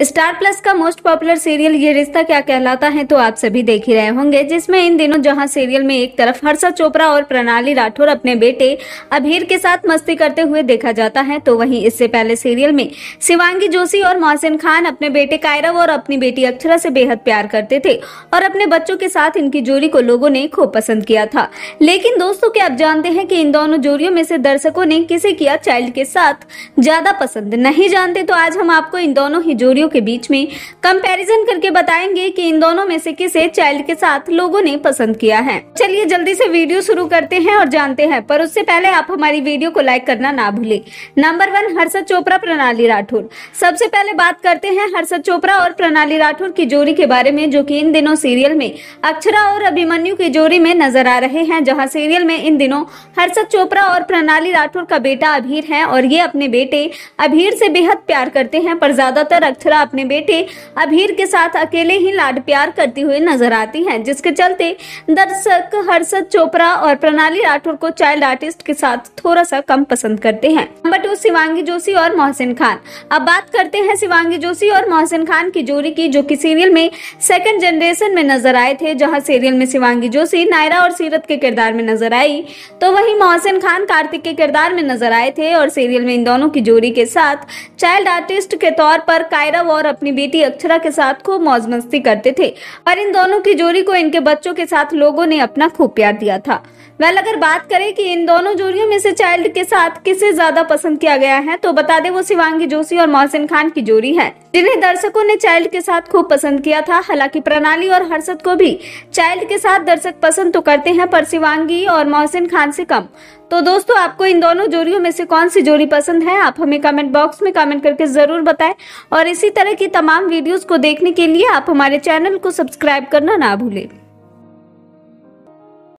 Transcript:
Star Plus का most popular serial Yeh Rishta Kya कहलाता है तो आप सभी देख ही रहे होंगे, जिसमें इन दिनों जहाँ सीरियल में एक तरफ़ हर्षा चोपड़ा और प्रणाली राठौर अपने बेटे अभीर के साथ मस्ती करते हुए देखा जाता है तो वहीं इससे पहले सीरियल में शिवांगी जोशी और मोहसिन खान अपने बेटे कायरव और अपनी बेटी अक्षरा से बेहद प्यार करते थे और अपने बच्चों के साथ इनकी जोड़ी को लोगों ने खूब पसंद किया था। लेकिन दोस्तों, क्या आप जानते हैं की इन दोनों जोड़ियों में से दर्शकों ने किसे किया चाइल्ड के साथ? ज़्यादा पसंद नहीं जानते तो आज हम आपको इन दोनों ही जोड़ियों वीडियो के बीच में कंपैरिजन करके बताएँगे कि इन दोनों में से किसे चाइल्ड के साथ लोगों ने पसंद किया है। चलिए जल्दी से वीडियो शुरू करते हैं और जानते हैं, पर उससे पहले आप हमारी वीडियो को लाइक करना ना भूले। नंबर वन हर्षद चोपड़ा, प्रणाली राठौर। सबसे पहले बात करते हैं हर्षद चोपड़ा और प्रणाली राठौर की जोड़ी के बारे में, जो की इन दिनों सीरियल में अक्षरा और अभिमन्यु की जोड़ी में नज़र आ रहे हैं, जहाँ सीरियल में इन दिनों हर्षद चोपड़ा और प्रणाली राठौर का बेटा अभीर है और ये अपने बेटे अभीर से बेहद प्यार करते हैं, पर ज़्यादातर अक्षरा अक्षरा अपने बेटे अभीर के साथ अकेले ही लाड प्यार करती हुई नज़र आती हैं, जिसके चलते दर्शक हर्षद चोपड़ा और प्रणाली राठौर को चाइल्ड आर्टिस्ट के साथ थोड़ा सा कम पसंद करते हैं। नंबर टू शिवांगी जोशी और मोहसिन खान। अब बात करते हैं शिवांगी जोशी और मोहसिन खान की जोड़ी की, जो की सीरियल में सेकंड जनरेशन में नज़र आए थे, जहाँ सीरियल में शिवांगी जोशी, नायरा और सीरत के किरदार में नज़र आई। तो वही मोहसिन खान कार्तिक के किरदार में नज़र आए थे और सीरियल में इन दोनों की जोड़ी के साथ चाइल्ड आर्टिस्ट के तौर पर कायरा गौरव और अपनी बेटी अक्षरा के साथ खूब मौज मस्ती करते थे। और इन दोनों की जोड़ी को इनके बच्चों के साथ लोगों ने अपना खूब प्यार दिया था। वेल, अगर बात करें कि इन दोनों जोड़ियों में से चाइल्ड के साथ किसे ज़्यादा पसंद किया गया है तो बता दें वो शिवांगी जोशी और मोहसिन खान की जोड़ी है। जिन्हें दर्शकों ने चाइल्ड के साथ खूब पसंद किया था, हालाँकि प्रणाली और हर्षद को भी चाइल्ड के साथ दर्शक पसंद तो करते हैं, पर शिवांगी और मोहसिन खान से कम। तो दोस्तों, आपको इन दोनों जोड़ियों में से कौन सी जोड़ी पसंद है, आप हमें कमेंट बॉक्स में कमेंट करके ज़रूर बताएँ। और इसी तरह की तमाम वीडियोस को देखने के लिए आप हमारे चैनल को सब्सक्राइब करना ना भूलें।